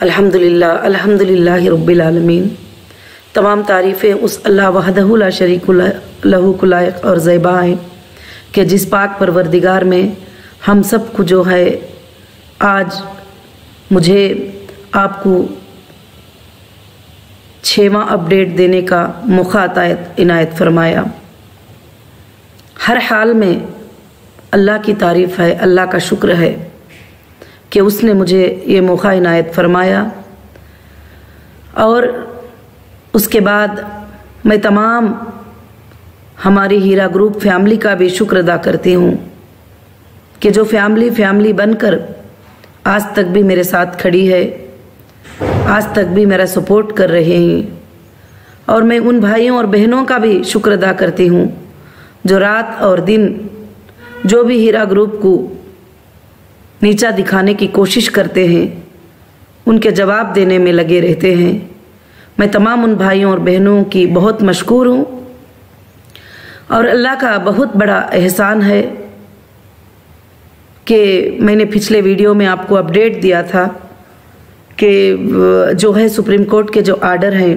अल्हम्दुलिल्लाह अल्हम्दुलिल्लाह रब्बिल आलमीन। तमाम तारीफ़ें उस अल्लाह वहदहुला शरीक लहू कुलायक और ज़ैबा हैं कि जिस पाक परवरदिगार में हम सबको जो है आज मुझे आपको छवा अपडेट देने का मौका इनायत फरमाया। हर हाल में अल्लाह की तारीफ़ है, अल्लाह का शुक्र है। कि उसने मुझे ये मौका इनायत फरमाया। और उसके बाद मैं तमाम हमारी हीरा ग्रुप फैमिली का भी शुक्र अदा करती हूँ कि जो फैमिली फैमिली बनकर आज तक भी मेरे साथ खड़ी है, आज तक भी मेरा सपोर्ट कर रहे हैं। और मैं उन भाइयों और बहनों का भी शुक्र अदा करती हूँ, जो रात और दिन जो भी हीरा ग्रुप को नीचा दिखाने की कोशिश करते हैं। उनके जवाब देने में लगे रहते हैं। मैं तमाम उन भाइयों और बहनों की बहुत मशहूर हूँ और अल्लाह का बहुत बड़ा एहसान है कि मैंने पिछले वीडियो में आपको अपडेट दिया था कि जो है सुप्रीम कोर्ट के जो आर्डर हैं,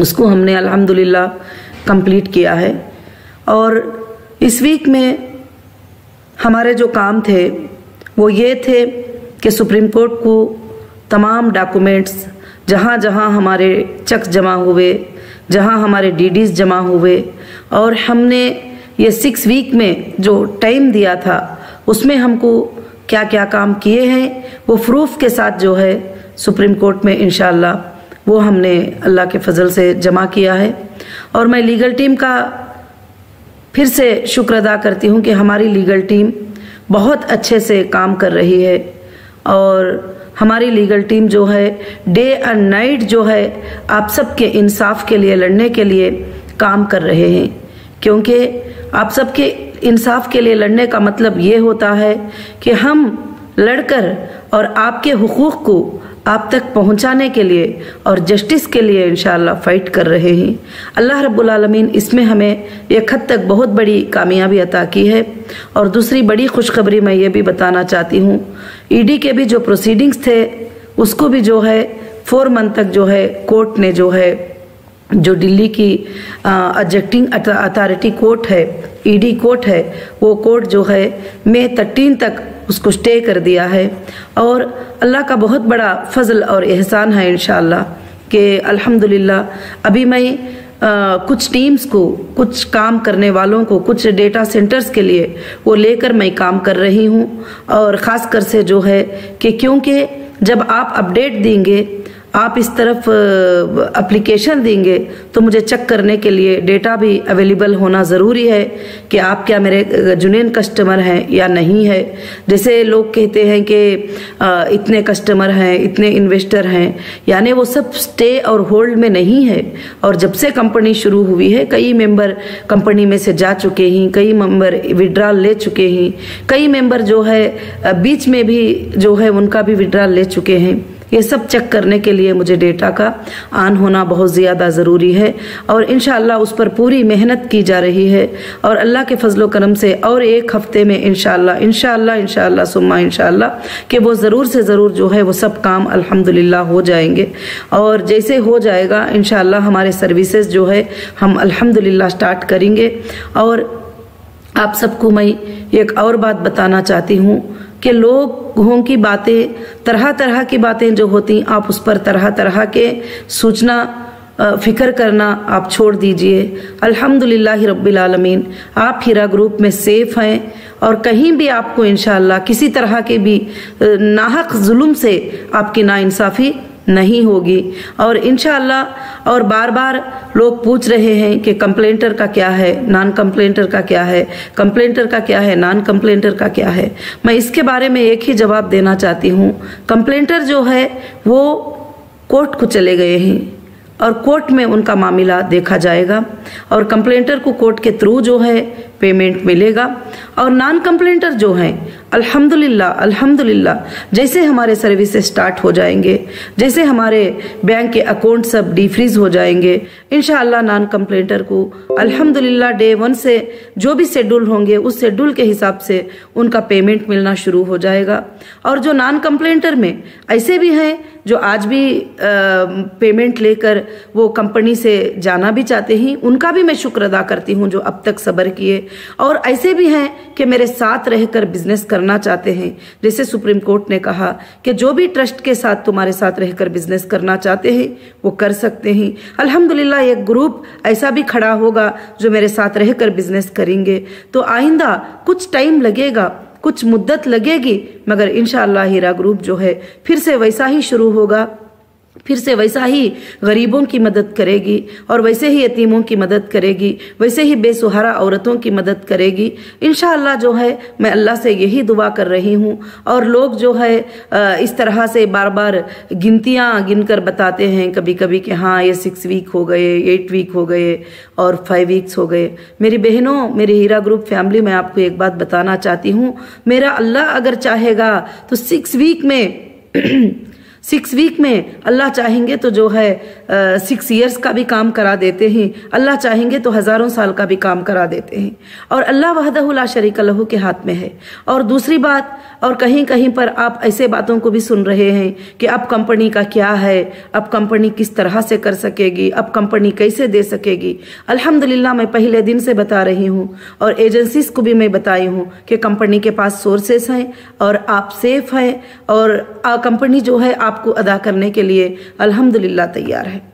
उसको हमने अल्हम्दुलिल्लाह कंप्लीट किया है। और इस वीक में हमारे जो काम थे वो ये थे कि सुप्रीम कोर्ट को तमाम डॉक्यूमेंट्स, जहाँ जहाँ हमारे चेक जमा हुए, जहाँ हमारे डीडीज जमा हुए, और हमने ये सिक्स वीक में जो टाइम दिया था, उसमें हमको क्या क्या काम किए हैं, वो प्रूफ के साथ जो है सुप्रीम कोर्ट में इन वो हमने अल्लाह के फजल से जमा किया है। और मैं लीगल टीम का फिर से शुक्र अदा करती हूँ कि हमारी लीगल टीम बहुत अच्छे से काम कर रही है। और हमारी लीगल टीम जो है, डे एंड नाइट जो है, आप सबके इंसाफ के लिए, लड़ने के लिए काम कर रहे हैं। क्योंकि आप सबके इंसाफ के लिए लड़ने का मतलब ये होता है कि हम लड़कर और आपके हकूक़ को आप तक पहुँचाने के लिए और जस्टिस के लिए इंशाल्लाह फाइट कर रहे हैं। अल्लाह रब्बुल आलमीन इसमें हमें एक हद तक बहुत बड़ी कामयाबी अता की है। और दूसरी बड़ी खुशखबरी मैं ये भी बताना चाहती हूँ ईडी के भी जो प्रोसीडिंग्स थे, उसको भी जो है फोर मंथ तक जो है कोर्ट ने जो है, जो दिल्ली की ऑब्जेक्टिंग अथॉरिटी कोर्ट है ईडी कोर्ट है, वो कोर्ट जो है मई थर्टीन तक उसको स्टे कर दिया है। और अल्लाह का बहुत बड़ा फजल और एहसान है इन कि अल्हम्दुलिल्लाह अभी मैं आ, कुछ टीम्स को कुछ काम करने वालों को कुछ डेटा सेंटर्स के लिए वो लेकर मैं काम कर रही हूँ। और ख़ास कर से जो है कि क्योंकि जब आप अपडेट देंगे आप इस तरफ़ एप्लीकेशन देंगे तो मुझे चेक करने के लिए डेटा भी अवेलेबल होना ज़रूरी है कि आप क्या मेरे जुनेन कस्टमर हैं या नहीं है। जैसे लोग कहते हैं कि इतने कस्टमर हैं, इतने इन्वेस्टर हैं, यानी वो सब स्टे और होल्ड में नहीं है। और जब से कंपनी शुरू हुई है, कई मेंबर कंपनी में से जा चुके हैं, कई मेंबर विड्रॉल ले चुके हैं, कई मेंबर जो है बीच में भी जो है, उनका भी विड्रॉल ले चुके हैं। ये सब चेक करने के लिए मुझे डेटा का आन होना बहुत ज़्यादा ज़रूरी है और इन उस पर पूरी मेहनत की जा रही है और अल्लाह के फजलो करम से और एक हफ़्ते में इनशाला इनशाला इनशाला सुम्मा इनशाला कि वो ज़रूर से ज़रूर जो है वो सब काम अल्हम्दुलिल्लाह हो जाएँगे। और जैसे हो जाएगा इनशाला हमारे सर्विसेज़ जो है हम अल्हम्दुलिल्लाह स्टार्ट करेंगे। और आप सबको मैं एक और बात बताना चाहती हूँ कि लोगों की बातें, तरह तरह की बातें जो होती, आप उस पर तरह तरह के सूचना फ़िक्र करना आप छोड़ दीजिए। अल्हम्दुलिल्लाह रब्बिल आलमीन। आप हीरा ग्रुप में सेफ़ हैं और कहीं भी आपको इनशाला किसी तरह के भी नाहक जुल्म से आपकी नाइंसाफ़ी नहीं होगी। और इनशाला और बार बार लोग पूछ रहे हैं कि कंप्लेंटर का क्या है नॉन कंप्लेंटर का क्या है कंप्लेंटर का क्या है नॉन कंप्लेंटर का क्या है। मैं इसके बारे में एक ही जवाब देना चाहती हूँ। कंप्लेंटर जो है, वो कोर्ट को चले गए हैं, और कोर्ट में उनका मामला देखा जाएगा। और कंप्लेंटर को कोर्ट के थ्रू जो है पेमेंट मिलेगा। और नॉन कंप्लेंटर जो हैं अल्हम्दुलिल्लाह अल्हम्दुलिल्लाह जैसे हमारे सर्विस स्टार्ट हो जाएँगे जैसे हमारे बैंक के अकाउंट सब डिफ्रीज हो जाएँगे इंशाअल्लाह नॉन कंप्लेंटर को अल्हम्दुलिल्लाह डे वन से जो भी शेड्यूल होंगे उस शेड्यूल के हिसाब से उनका पेमेंट मिलना शुरू हो जाएगा। और जो नॉन कंप्लेंटर में ऐसे भी हैं जो आज भी आ, पेमेंट लेकर वो कंपनी से जाना भी चाहते हैं उनका भी मैं शुक्र अदा करती हूँ जो अब तक सब्र किए और ऐसे भी हैं कि मेरे साथ रहकर बिज़नेस करना चाहते हैं। जैसे सुप्रीम कोर्ट ने कहा कि जो भी ट्रस्ट के साथ तुम्हारे साथ रहकर बिज़नेस करना चाहते हैं, वो कर सकते हैं। अल्हम्दुलिल्लाह, एक ग्रुप ऐसा भी खड़ा होगा जो मेरे साथ रहकर बिज़नेस करेंगे। तो आइंदा कुछ टाइम लगेगा, कुछ मुद्दत लगेगी, मगर इनशाला हीरा ग्रुप जो है, फिर से वैसा ही शुरू होगा। फिर से वैसा ही गरीबों की मदद करेगी और वैसे ही यतीमों की मदद करेगी, वैसे ही बेसहारा औरतों की मदद करेगी। इनशाला जो है, मैं अल्लाह से यही दुआ कर रही हूँ और लोग जो है इस तरह से बार बार गिनतियाँ गिनकर बताते हैं कभी कभी कि हाँ ये सिक्स वीक हो गए एट वीक हो गए और फाइव वीक्स हो गए। मेरी बहनों, मेरे हीरा ग्रुप फैमिली में आपको एक बात बताना चाहती हूँ। मेरा अल्लाह अगर चाहेगा तो सिक्स वीक में सिक्स वीक में अल्लाह चाहेंगे तो जो है सिक्स ईयर्स का भी काम करा देते हैं। अल्लाह चाहेंगे तो हज़ारों साल का भी काम करा देते हैं। और अल्लाह वहदहुल्ला शरीक लहू के हाथ में है। और दूसरी बात, और कहीं कहीं पर आप ऐसे बातों को भी सुन रहे हैं कि अब कंपनी का क्या है, अब कंपनी किस तरह से कर सकेगी, अब कंपनी कैसे दे सकेगी। अल्हम्दुलिल्लाह, मैं पहले दिन से बता रही हूँ, और एजेंसीज को भी मैं बताई हूँ कि कंपनी के पास सोर्सेस हैं, और आप सेफ़ हैं, और कंपनी जो है आपको अदा करने के लिए अल्हम्दुलिल्लाह तैयार है।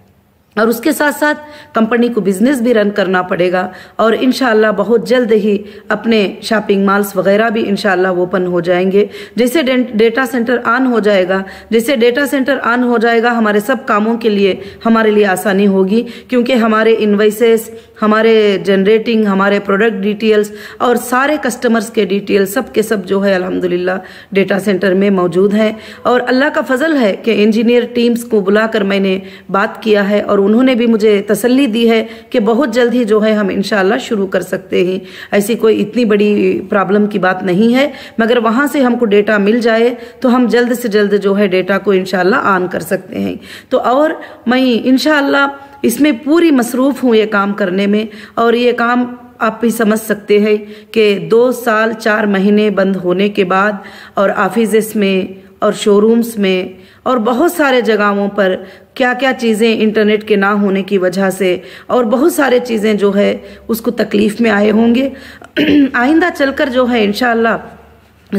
और उसके साथ साथ कंपनी को बिज़नेस भी रन करना पड़ेगा और इनशाला बहुत जल्द ही अपने शॉपिंग मॉल्स वगैरह भी इनशाला ओपन हो जाएँगे। जैसे डेटा सेंटर ऑन हो जाएगा, जैसे डेटा सेंटर ऑन हो जाएगा, हमारे सब कामों के लिए, हमारे लिए आसानी होगी, क्योंकि हमारे इन्वाइसेस हमारे जनरेटिंग हमारे प्रोडक्ट डिटेल्स और सारे कस्टमर्स के डिटेल्स सब के सब जो है, अल्हम्दुलिल्लाह डेटा सेंटर में मौजूद हैं। और अल्लाह का फजल है कि इंजीनियर टीम्स को बुलाकर मैंने बात किया है और उन्होंने भी मुझे तसल्ली दी है कि बहुत जल्द ही जो है, हम इनशाला शुरू कर सकते हैं। ऐसी कोई इतनी बड़ी प्रॉब्लम की बात नहीं है, मगर वहाँ से हमको डेटा मिल जाए तो हम जल्द से जल्द जो है डेटा को इनशाला ऑन कर सकते हैं। तो और मैं इनशाला इसमें पूरी मसरूफ़ हूँ ये काम करने में, और ये काम आप भी समझ सकते हैं कि दो साल, चार महीने बंद होने के बाद और ऑफ़िस में और शोरूम्स में और बहुत सारे जगहों पर क्या क्या चीज़ें इंटरनेट के ना होने की वजह से और बहुत सारे चीज़ें जो है, उसको तकलीफ़ में आए होंगे। आइंदा चलकर जो है इनशाला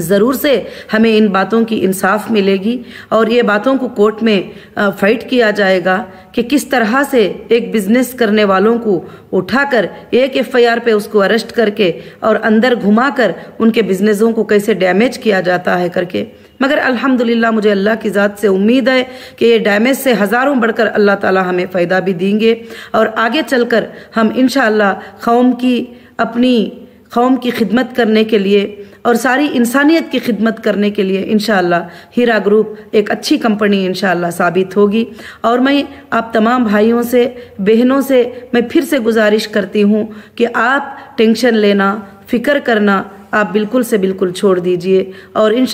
ज़रूर से हमें इन बातों की इंसाफ मिलेगी और ये बातों को कोर्ट में फाइट किया जाएगा कि किस तरह से एक बिज़नेस करने वालों को उठाकर एक एफआईआर पे उसको अरेस्ट करके और अंदर घुमाकर उनके बिजनेसों को कैसे डैमेज किया जाता है करके। मगर अल्हम्दुलिल्लाह, मुझे अल्लाह की ज़ात से उम्मीद है कि ये डैमेज से हज़ारों बढ़कर अल्लाह ताला हमें फ़ायदा भी देंगे और आगे चलकर हम इन कौम की अपनी कौम की खिदमत करने के लिए और सारी इंसानियत की खिदमत करने के लिए इन हीरा ग्रुप एक अच्छी कंपनी इन साबित होगी। और मैं आप तमाम भाइयों से, बहनों से मैं फिर से गुजारिश करती हूँ कि आप टेंशन लेना, फ़िक्र करना आप बिल्कुल से बिल्कुल छोड़ दीजिए। और इन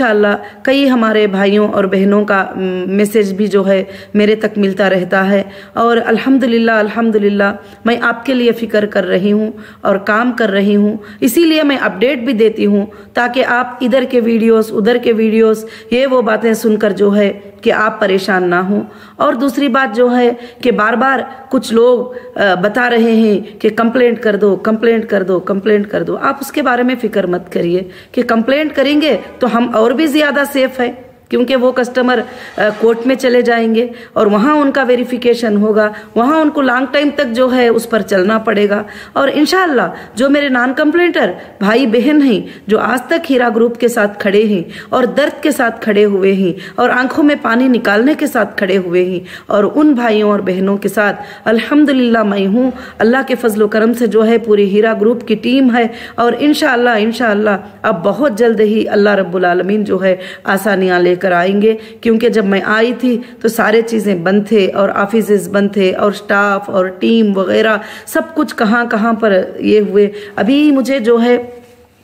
कई हमारे भाइयों और बहनों का मैसेज भी जो है मेरे तक मिलता रहता है। और अल्हम्दुलिल्लाह अल्हम्दुलिल्लाह, मैं आपके लिए फ़िक्र कर रही हूँ और काम कर रही हूँ। इसीलिए मैं अपडेट भी देती हूँ ताकि आप इधर के वीडियोस उधर के वीडियोस ये वो बातें सुनकर जो है कि आप परेशान ना हो। और दूसरी बात जो है कि बार बार कुछ लोग बता रहे हैं कि कंप्लेंट कर दो कंप्लेंट कर दो कंप्लेंट कर दो। आप उसके बारे में फ़िक्र मत करिए कि कंप्लेंट करेंगे तो हम और भी ज़्यादा सेफ़ है। क्योंकि वो कस्टमर कोर्ट में चले जाएँगे और वहाँ उनका वेरिफिकेशन होगा, वहाँ उनको लॉन्ग टाइम तक जो है उस पर चलना पड़ेगा। और इनशाला जो मेरे नॉन कंप्लेंटर भाई बहन हैं, जो आज तक हीरा ग्रुप के साथ खड़े हैं और दर्द के साथ खड़े हुए हैं और आँखों में पानी निकालने के साथ खड़े हुए हैं और उन भाइयों और बहनों के साथ, अल्हम्दुलिल्लाह मैं हूँ, अल्लाह के फजल करम से जो है पूरी हीरा ग्रुप की टीम है और इनशाला इनशाला अब बहुत जल्द ही अल्लाह रब्बुल जो है आसानियाँ लेकर लेकर आएँगे, क्योंकि जब मैं आई थी तो सारे चीज़ें बंद थे, और ऑफ़िस बंद थे, और स्टाफ और टीम वगैरह, सब कुछ कहाँ कहाँ पर ये हुए। अभी मुझे जो है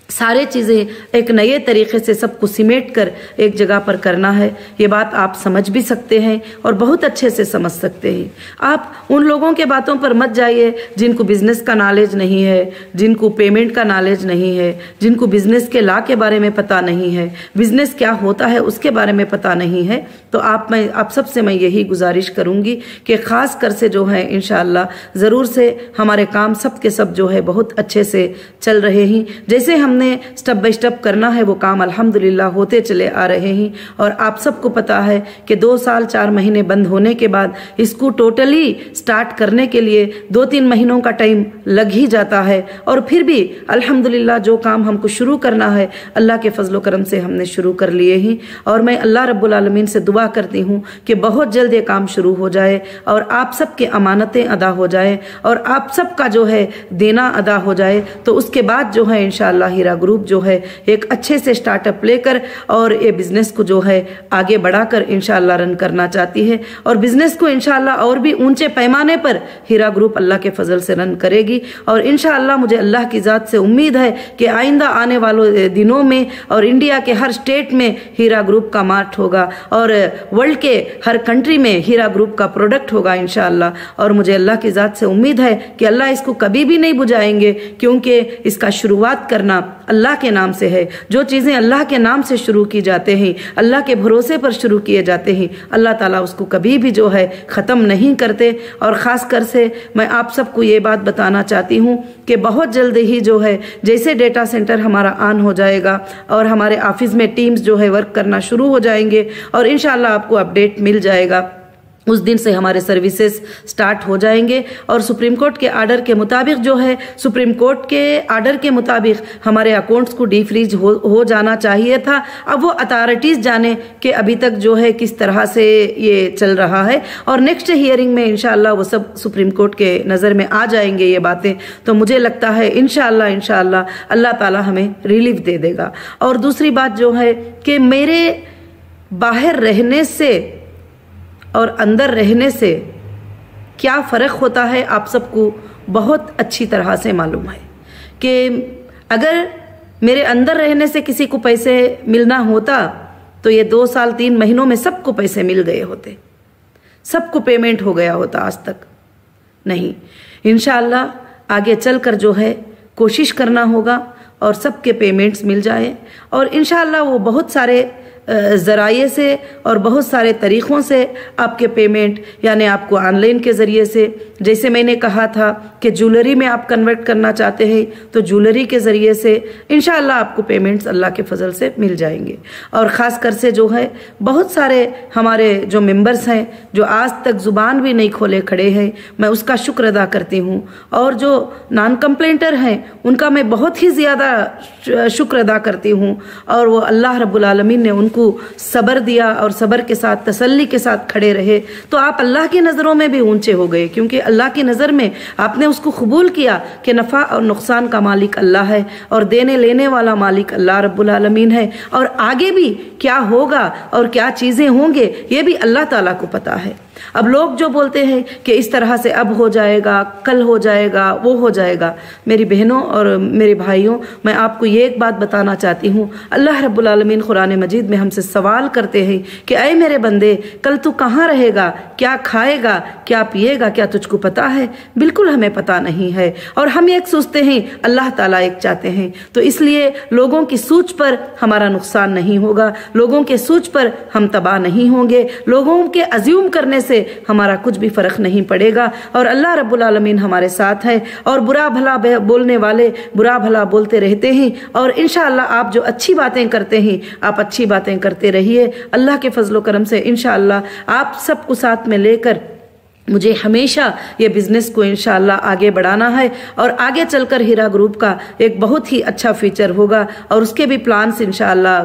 सारे चीज़ें एक नए तरीके से सबको सिमेट कर एक जगह पर करना है। ये बात आप समझ भी सकते हैं और बहुत अच्छे से समझ सकते हैं। आप उन लोगों के बातों पर मत जाइए जिनको बिज़नेस का नॉलेज नहीं है, जिनको पेमेंट का नॉलेज नहीं है, जिनको बिज़नेस के ला के बारे में पता नहीं है। बिज़नेस क्या होता है उसके बारे में पता नहीं है। तो आप, मैं, आप सबसे मैं यही गुजारिश करूँगी कि खास कर से जो है इनशाला ज़रूर से हमारे काम सब के सब जो है, बहुत अच्छे से चल रहे हैं। जैसे हम हमने स्टेप बाय स्टेप करना है, वो काम अल्हम्दुलिल्लाह होते चले आ रहे हैं। और आप सबको पता है कि दो साल, चार महीने बंद होने के बाद इसको टोटली स्टार्ट करने के लिए दो तीन महीनों का टाइम लग ही जाता है। और फिर भी अल्हम्दुलिल्लाह जो काम हमको शुरू करना है, अल्लाह के फजलो करम से हमने शुरू कर लिए ही। और मैं अल्लाह रब्बुल आलमीन से दुआ करती हूँ कि बहुत जल्द ये काम शुरू हो जाए और आप सबके अमानतें अदा हो जाए। और आप सबका जो है देना अदा हो जाए तो उसके बाद जो है इनशाला हीरा ग्रुप जो है एक अच्छे से स्टार्टअप लेकर और ये बिज़नेस को जो है आगे बढ़ाकर इनशाला रन करना चाहती है। और बिज़नेस को इनशाला और भी ऊँचे पैमाने पर हीरा ग्रुप अल्लाह के फजल से रन करेगी। और इनशाला मुझे अल्लाह की ज़ात से उम्मीद है कि आइंदा आने वालों दिनों में और इंडिया के हर स्टेट में हीरा ग्रुप का मार्ट होगा। और वर्ल्ड के हर कंट्री में हीरा ग्रुप का प्रोडक्ट होगा इनशाला और मुझे अल्लाह की ज़ात से उम्मीद है कि अल्लाह इसको कभी भी नहीं बुझाएँगे, क्योंकि इसका शुरुआत करना अल्लाह के नाम से है। जो चीज़ें अल्लाह के नाम से शुरू की जाते हैं, अल्लाह के भरोसे पर शुरू किए जाते हैं, अल्लाह ताला उसको कभी भी जो है ख़त्म नहीं करते। और ख़ास कर से मैं आप सबको ये बात बताना चाहती हूँ कि बहुत जल्द ही जो है, जैसे डेटा सेंटर हमारा ऑन हो जाएगा और हमारे ऑफ़िस में टीम्स जो है वर्क करना शुरू हो जाएँगे और इन आपको अपडेट मिल जाएगा। उस दिन से हमारे सर्विसेज़ स्टार्ट हो जाएँगे और सुप्रीम कोर्ट के आर्डर के मुताबिक जो है सुप्रीम कोर्ट के आर्डर के मुताबिक हमारे अकाउंट्स को डीफ्रीज हो, हो जाना चाहिए था। अब वो अथॉरिटीज़ जाने कि अभी तक जो है किस तरह से ये चल रहा है। और नेक्स्ट हियरिंग में इनशाला वो सब सुप्रीम कोर्ट के नज़र में आ जाएँगे ये बातें। तो मुझे लगता है इनशाला इनशाला अल्लाह ताला हमें रिलीफ दे देगा। और दूसरी बात जो है कि मेरे बाहर रहने से और अंदर रहने से क्या फ़र्क होता है आप सबको बहुत अच्छी तरह से मालूम है कि अगर मेरे अंदर रहने से किसी को पैसे मिलना होता तो ये दो साल, तीन महीनों में सबको पैसे मिल गए होते। सबको पेमेंट हो गया होता आज तक। नहीं इनशाला आगे चलकर जो है, कोशिश करना होगा और सबके पेमेंट्स मिल जाए। और इनशाला वो बहुत सारे ज़राए से और बहुत सारे तरीक़ों से आपके पेमेंट यानी आपको ऑनलाइन के ज़रिए से। जैसे मैंने कहा था कि ज्वेलरी में आप कन्वर्ट करना चाहते हैं तो ज्वेलरी के ज़रिए से इन आपको पेमेंट्स अल्लाह के फजल से मिल जाएँगे। और ख़ास कर से जो है, बहुत सारे हमारे जो मेंबर्स हैं, जो आज तक ज़ुबान भी नहीं खोले खड़े हैं, मैं उसका शुक्र अदा करती हूँ। और जो नॉन कंप्लेंटर हैं, उनका मैं बहुत ही ज़्यादा शुक्र अदा करती हूँ। और वो अल्लाह रब्बुल ने उनको को सबर दिया और सबर के साथ, तसल्ली के साथ खड़े रहे तो आप अल्लाह की नज़रों में भी ऊँचे हो गए, क्योंकि अल्लाह की नज़र में आपने उसको कबूल किया कि नफ़ा और नुकसान का मालिक अल्लाह है और देने लेने वाला मालिक अल्लाह रब्बुल आलमीन है। और आगे भी क्या होगा और क्या चीज़ें होंगे, ये भी अल्लाह ताला को पता है। अब लोग जो बोलते हैं कि इस तरह से अब हो जाएगा, कल हो जाएगा, वो हो जाएगा। मेरी बहनों और मेरे भाइयों, मैं आपको ये एक बात बताना चाहती हूँ। अल्लाह रब्बुल आलमीन कुरान मजीद में हमसे सवाल करते हैं कि अय मेरे बंदे, कल तू कहाँ रहेगा? क्या खाएगा? क्या पिएगा? क्या तुझको पता है? बिल्कुल हमें पता नहीं है। और हम एक सोचते हैं, अल्लाह ताला एक चाहते हैं। तो इसलिए लोगों की सोच पर हमारा नुकसान नहीं होगा। लोगों के सोच पर हम तबाह नहीं होंगे। लोगों के अज्यूम करने से हमारा कुछ भी फ़र्क नहीं पड़ेगा। और अल्लाह रब्बुल हमारे साथ है और बुरा भला बोलने वाले बुरा भला बोलते रहते हैं और इन आप जो अच्छी बातें करते हैं, आप अच्छी बातें करते रहिए। अल्लाह के फजलो करम से इन आप सबको साथ में लेकर मुझे हमेशा ये बिज़नेस को इनशाला आगे बढ़ाना है और आगे चलकर हीरा ग्रुप का एक बहुत ही अच्छा फीचर होगा और उसके भी प्लान्स इनशाला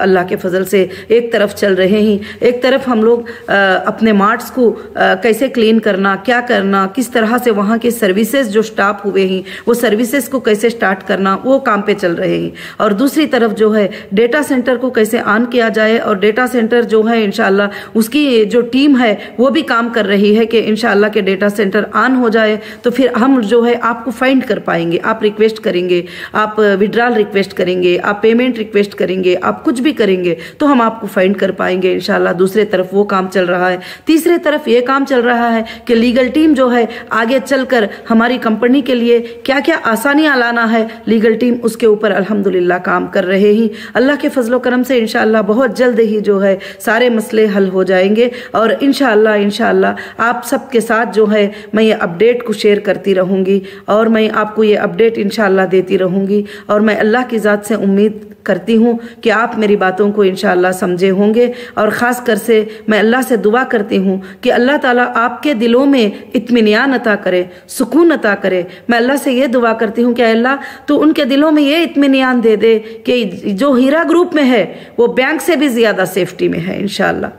अल्लाह के फजल से एक तरफ़ चल रहे हैं। एक तरफ़ हम लोग अपने मार्ट्स को कैसे क्लीन करना, क्या करना, किस तरह से वहाँ के सर्विसेज़ जो स्टाफ हुए हैं, वो सर्विसेज़ को कैसे स्टार्ट करना, वो काम पे चल रहे हैं। और दूसरी तरफ़ जो है डेटा सेंटर को कैसे ऑन किया जाए और डेटा सेंटर जो है इनशाला उसकी जो टीम है, वो भी काम कर रही है कि इनशाला के डेटा सेंटर ऑन हो जाए तो फिर हम जो है आपको फाइंड कर पाएँगे। आप रिक्वेस्ट करेंगे, आप विड्रॉल रिक्वेस्ट करेंगे, आप पेमेंट रिक्वेस्ट करेंगे, आप कुछ भी करेंगे तो हम आपको फाइंड कर पाएँगे इनशाला दूसरे तरफ़ वो काम चल रहा है। तीसरे तरफ़ ये काम चल रहा है कि लीगल टीम जो है आगे चलकर हमारी कंपनी के लिए क्या क्या आसानियाँ लाना है लीगल टीम उसके ऊपर अल्हम्दुलिल्लाह काम कर रहे हैं। अल्लाह के फजलो करम से इनशाला बहुत जल्द ही जो है सारे मसले हल हो जाएँगे और इनशाला इनशाला आप सब सबके साथ जो है मैं ये अपडेट को शेयर करती रहूँगी और मैं आपको ये अपडेट इन देती रहूँगी और मैं अल्लाह की ज़ात से उम्मीद करती हूँ कि आप मेरी बातों को इनशाला समझे होंगे और ख़ास कर से मैं अल्लाह से दुआ करती हूँ कि अल्लाह ताला आपके दिलों में इत्मीनान अता करे, सुकून अता करे। मैं अल्लाह से ये दुआ करती हूँ कि अल्लाह तो उनके दिलों में ये इत्मीनान दे दे कि जो हीरा ग्रुप में है, वो बैंक से भी ज़्यादा सेफ्टी में है इनशाला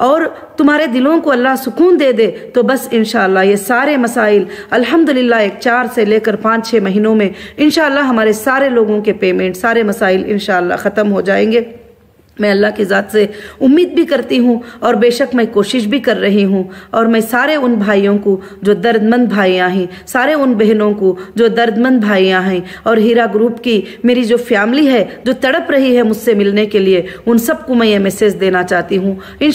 और तुम्हारे दिलों को अल्लाह सुकून दे दे तो बस इन ये सारे मसाइल अल्हम्दुलिल्लाह एक चार से लेकर पाँच छः महीनों में इन हमारे सारे लोगों के पेमेंट, सारे मसाइल इन ख़त्म हो जाएँगे। मैं अल्लाह की ज़ात से उम्मीद भी करती हूँ और बेशक मैं कोशिश भी कर रही हूँ और मैं सारे उन भाइयों को जो दर्दमंद भाइयाँ हैं सारे उन बहनों को जो दर्दमंद भाइयाँ हैं और हीरा ग्रुप की मेरी जो फैमिली है जो तड़प रही है मुझसे मिलने के लिए उन सबको मैं ये मैसेज देना चाहती हूँ। इन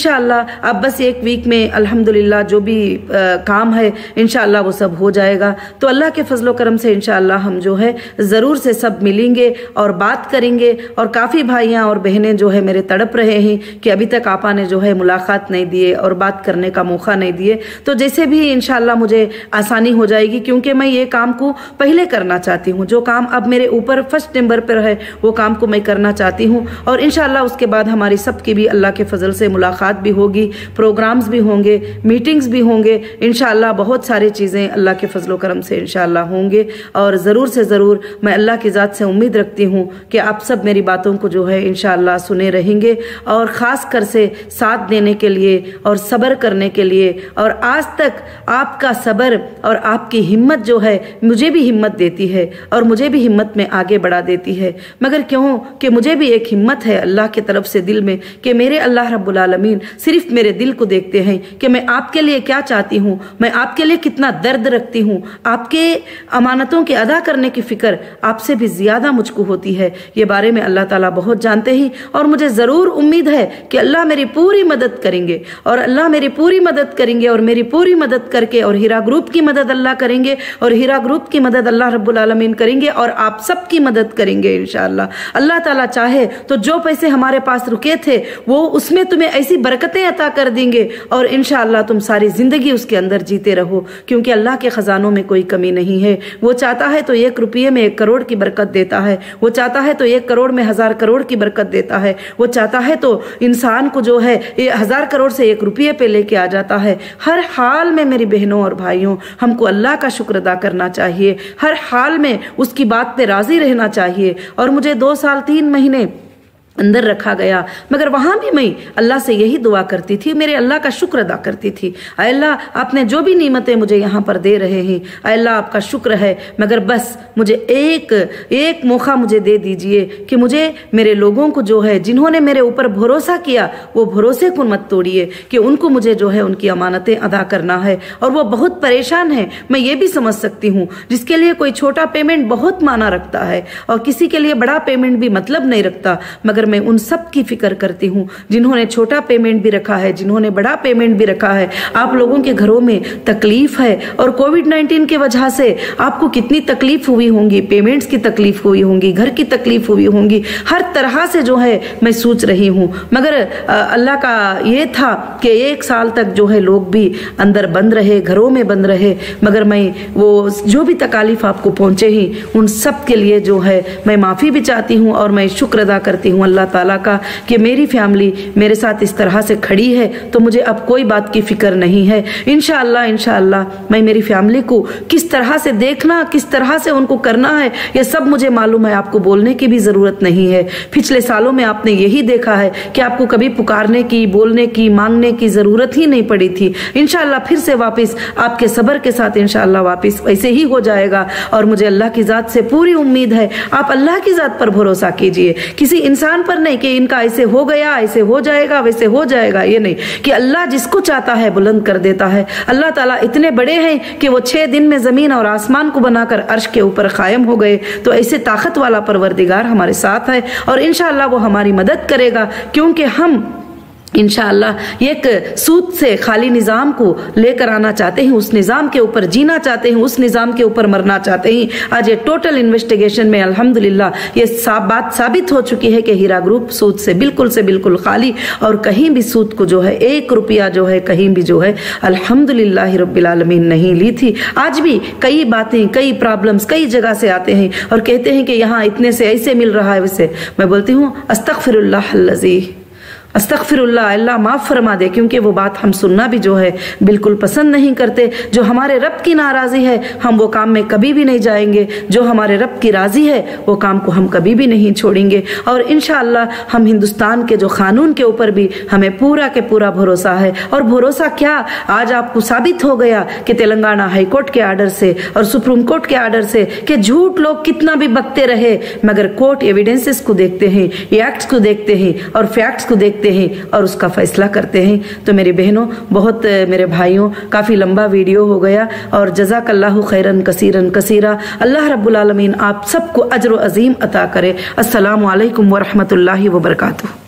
अब बस एक वीक में अल्हम्दुलिल्लाह जो भी आ, काम है इन वो सब हो जाएगा। तो अल्लाह के फजलो करम से इन हम जो है ज़रूर से सब मिलेंगे और बात करेंगे और काफ़ी भाइयाँ और बहनें जो है तड़प रहे हैं कि अभी तक आपा ने जो है मुलाकात नहीं दिए और बात करने का मौका नहीं दिए तो जैसे भी इनशाला मुझे आसानी हो जाएगी, क्योंकि मैं ये काम को पहले करना चाहती हूँ। जो काम अब मेरे ऊपर फ़र्स्ट नंबर पर है, वो काम को मैं करना चाहती हूँ। और इनशाला उसके बाद हमारी सबकी भी अल्लाह के फजल से मुलाकात भी होगी, प्रोग्राम्स भी होंगे, मीटिंग्स भी होंगे। इनशाला बहुत सारी चीज़ें अल्लाह के फजलो करम से इनशाला होंगे। और ज़रूर से ज़रूर मैं अल्लाह की ज़ात से उम्मीद रखती हूँ कि आप सब मेरी बातों को जो है इनशाला सुने रहे रहेंगे और ख़ास कर से साथ देने के लिए और सब्र करने के लिए। और आज तक आपका सब्र और आपकी हिम्मत जो है, मुझे भी हिम्मत देती है और मुझे भी हिम्मत में आगे बढ़ा देती है। मगर क्यों? कि मुझे भी एक हिम्मत है अल्लाह की तरफ़ से दिल में कि मेरे अल्लाह रब्बुल आलमीन सिर्फ़ मेरे दिल को देखते हैं कि मैं आपके लिए क्या चाहती हूँ, मैं आपके लिए कितना दर्द रखती हूँ। आपके अमानतों के अदा करने की फ़िक्र आपसे भी ज़्यादा मुझको होती है। ये बारे में अल्लाह ताला बहुत जानते ही और मुझे ज़रूर उम्मीद है कि अल्लाह मेरी पूरी मदद करेंगे और अल्लाह मेरी पूरी मदद करेंगे और मेरी पूरी मदद करके और हीरा ग्रुप की मदद अल्लाह करेंगे और हीरा ग्रुप की मदद अल्लाह रब्बुल आलमीन करेंगे और आप सबकी मदद करेंगे इनशाला अल्लाह ताला चाहे तो जो पैसे हमारे पास रुके थे, वो उसमें तुम्हें ऐसी बरकतें अता कर देंगे और इनशाला तुम सारी ज़िंदगी उसके अंदर जीते रहो, क्योंकि अल्लाह के खजानों में कोई कमी नहीं है। वो चाहता है तो एक रुपये में एक करोड़ की बरकत देता है, वो चाहता है तो एक करोड़ में हज़ार करोड़ की बरकत देता है। वो चाहता है तो इंसान को जो है ये हज़ार करोड़ से एक रुपये पे लेके आ जाता है। हर हाल में मेरी बहनों और भाइयों, हमको अल्लाह का शुक्र अदा करना चाहिए। हर हाल में उसकी बात पे राज़ी रहना चाहिए। और मुझे दो साल, तीन महीने अंदर रखा गया। मगर वहाँ भी मैं अल्लाह से यही दुआ करती थी, मेरे अल्लाह का शुक्र अदा करती थी। अल्लाह, आपने जो भी नीमतें मुझे यहाँ पर दे रहे हैं अल्लाह, आपका शुक्र है। मगर बस मुझे एक एक मौका मुझे दे दीजिए कि मुझे मेरे लोगों को जो है, जिन्होंने मेरे ऊपर भरोसा किया, वो भरोसे को मत तोड़िए कि उनको मुझे जो है, उनकी अमानतें अदा करना है। और वो बहुत परेशान है, मैं ये भी समझ सकती हूँ, जिसके लिए कोई छोटा पेमेंट बहुत माना रखता है, और किसी के लिए बड़ा पेमेंट भी मतलब नहीं रखता। मगर मगर मैं उन सब की फ़िक्र करती हूँ, जिन्होंने छोटा पेमेंट भी रखा है, जिन्होंने बड़ा पेमेंट भी रखा है। आप लोगों के घरों में तकलीफ़ है और कोविड नाइन्टीन की वजह से आपको कितनी तकलीफ़ हुई होंगी, पेमेंट्स की तकलीफ़ हुई होंगी, घर की तकलीफ़ हुई होंगी, हर तरह से जो है मैं सोच रही हूँ। मगर अल्लाह का ये था कि एक साल तक जो है लोग भी अंदर बंद रहे, घरों में बंद रहे, मगर मैं वो जो भी तकालीफ आपको पहुँचे ही, उन सब के लिए जो है मैं माफ़ी भी चाहती हूँ और मैं शुक्र अदा करती हूँ अल्लाह ताला का कि मेरी फैमिली मेरे साथ इस तरह से खड़ी है तो मुझे अब कोई बात की फ़िक्र नहीं है। इनशाला इनशाला मैं मेरी फैमिली को किस तरह से देखना, किस तरह से उनको करना है, ये सब मुझे मालूम है। आपको बोलने की भी ज़रूरत नहीं है। पिछले सालों में आपने यही देखा है कि आपको कभी पुकारने की, बोलने की, मांगने की ज़रूरत ही नहीं पड़ी थी। इनशाला फिर से वापस आपके सबर के साथ इनशाला वापस वैसे ही हो जाएगा। और मुझे अल्लाह की ज़ात से पूरी उम्मीद है। आप अल्लाह की ज़ात पर भरोसा कीजिए। किसी इंसान पर नहीं कि इनका ऐसे हो गया, ऐसे हो जाएगा, वैसे हो जाएगा। ये नहीं कि अल्लाह जिसको चाहता है बुलंद कर देता है। अल्लाह ताला इतने बड़े हैं कि वो छह दिन में ज़मीन और आसमान को बनाकर अर्श के ऊपर कायम हो गए। तो ऐसे ताकत वाला परवरदिगार हमारे साथ है और इनशाला वो हमारी मदद करेगा, क्योंकि हम इनशाला एक सूद से खाली निज़ाम को लेकर आना चाहते हैं, उस निज़ाम के ऊपर जीना चाहते हैं, उस निज़ाम के ऊपर मरना चाहते हैं। आज ये टोटल इन्वेस्टिगेशन में अल्हम्दुलिल्लाह, ये बात साबित हो चुकी है कि हीरा ग्रुप सूद से बिल्कुल से बिल्कुल खाली और कहीं भी सूद को जो है, एक रुपया जो है, कहीं भी जो है, अल्हम्दुलिल्लाह रब्बिल आलमीन नहीं ली थी। आज भी कई बातें, कई प्रॉब्लम्स कई जगह से आते हैं और कहते हैं कि यहाँ इतने से ऐसे मिल रहा है, वैसे। मैं बोलती हूँ, अस्तगफिरुल्लाह अस्तगफिरुल्लाह, अल्लाह माफ़ फरमा दे, क्योंकि वो बात हम सुनना भी जो है बिल्कुल पसंद नहीं करते। जो हमारे रब की नाराज़ी है, हम वो काम में कभी भी नहीं जाएँगे। जो हमारे रब की राज़ी है, वो काम को हम कभी भी नहीं छोड़ेंगे। और इन हम हिंदुस्तान के जो कानून के ऊपर भी हमें पूरा के पूरा भरोसा है। और भरोसा क्या? आज आपको साबित हो गया कि तेलंगाना हाईकोर्ट के आर्डर से और सुप्रीम कोर्ट के आर्डर से कि झूठ लोग कितना भी बकते रहे, मगर कोर्ट एविडेंसेस को देखते हैं एक्ट्स को देखते हैं और फैक्ट्स को देखते देखते हैं और उसका फैसला करते हैं। तो मेरी बहनों, बहुत मेरे भाइयों, काफ़ी लंबा वीडियो हो गया और जजाकल्लाहु खैरन कसीरन कसीरा। अल्लाह रब्बुल आलमीन आप सबको अजर अजीम अता करे। अस्सलाम वालेकुम वरहमतुल्लाहि वबरकातुहू